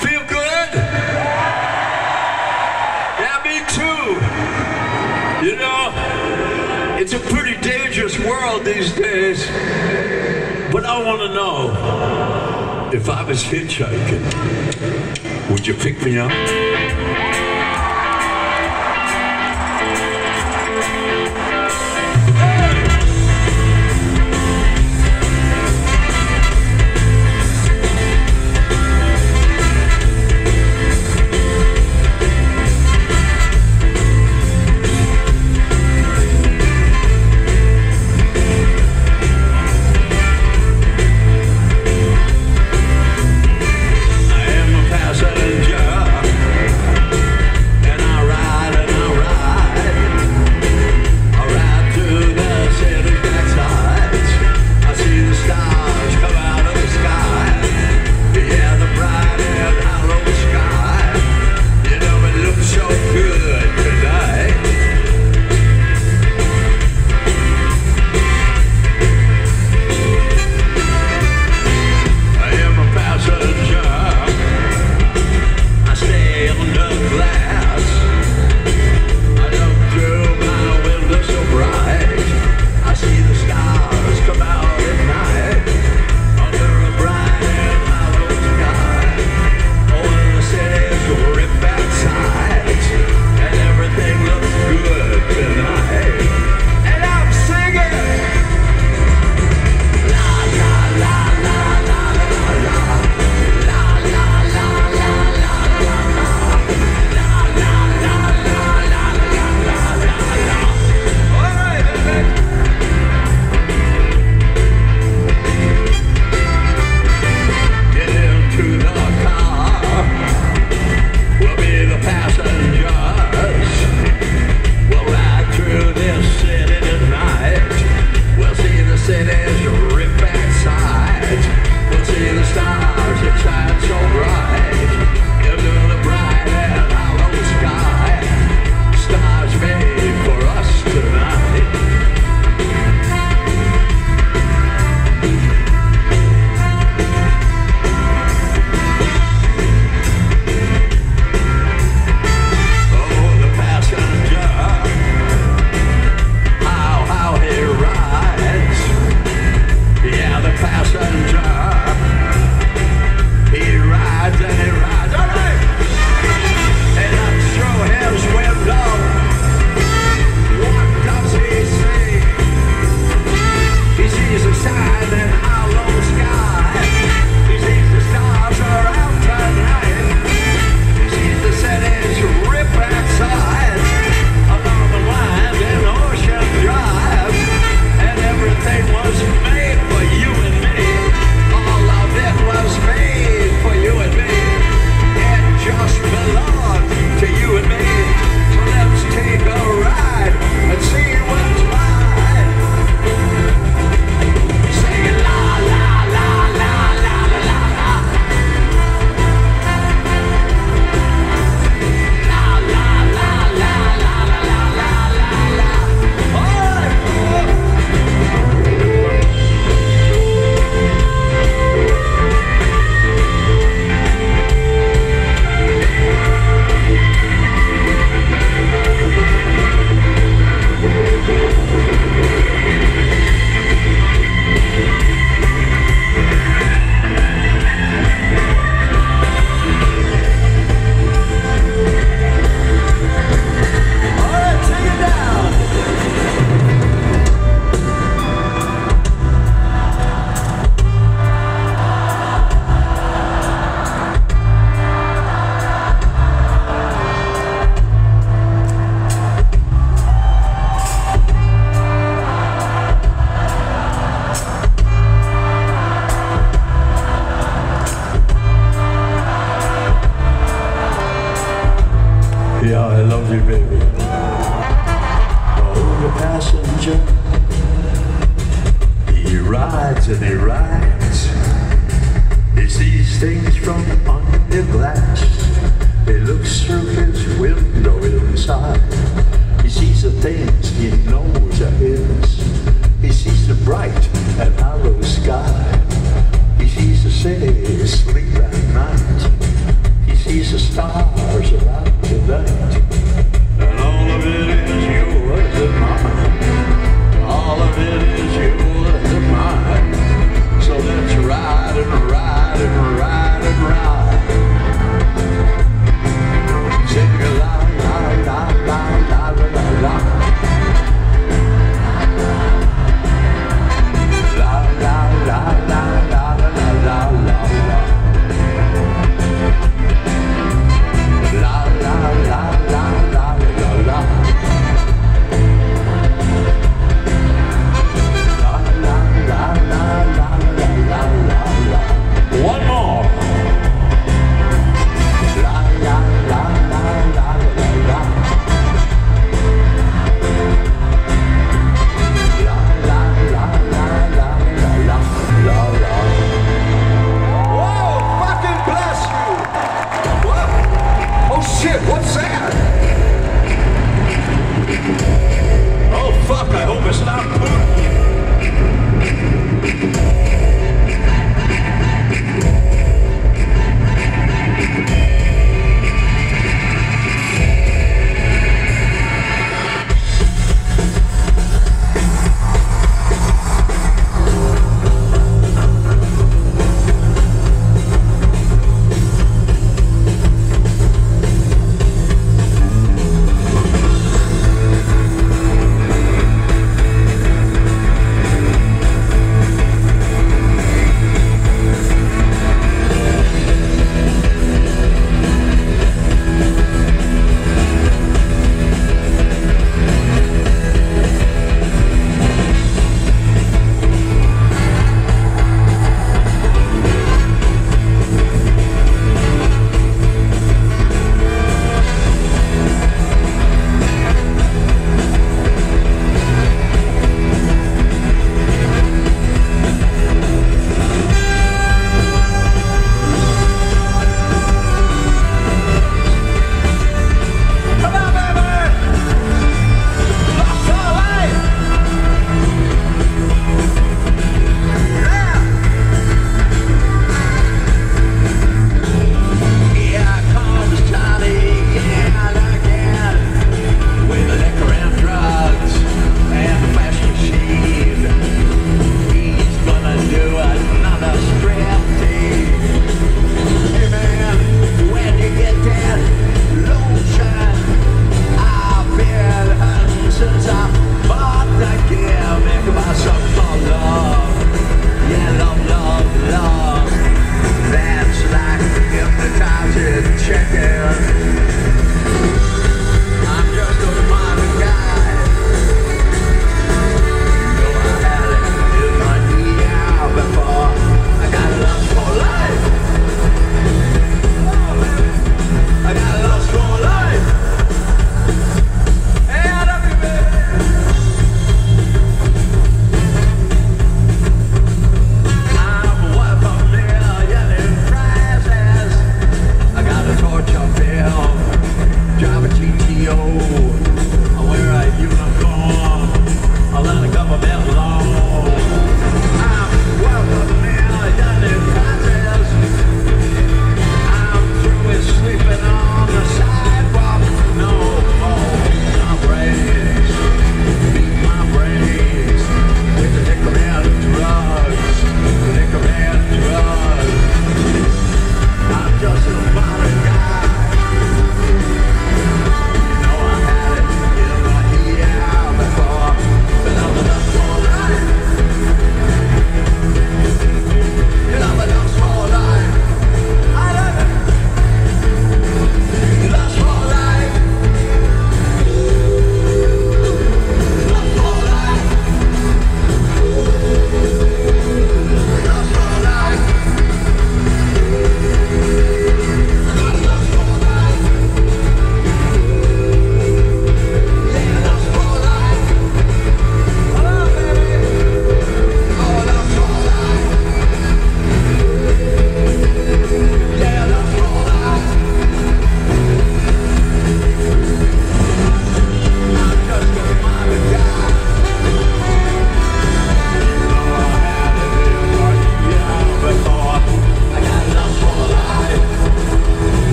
feel good? Yeah, me too. You know, it's a pretty dangerous world these days. But I want to know, if I was hitchhiking, would you pick me up?